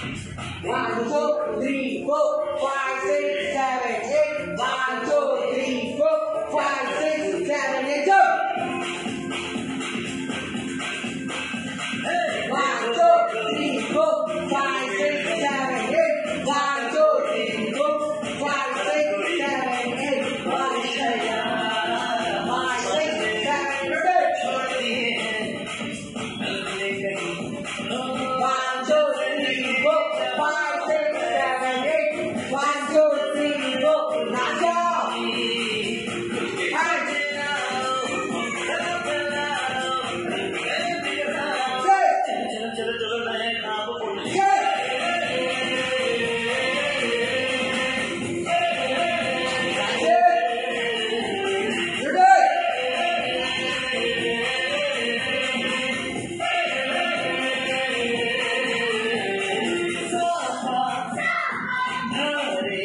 One, two, three, four, five, six, seven, eight. One, two, three, four, five, six, seven, eight. Go. One, two, three, four, five, six, seven, eight. One, two, three, four, five, six, seven, eight. One, two, five, six, seven, eight.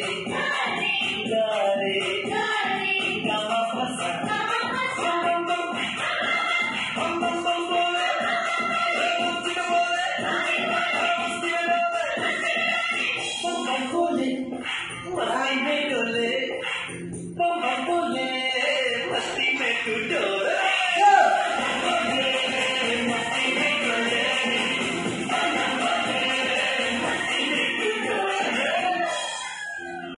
Mama, mama,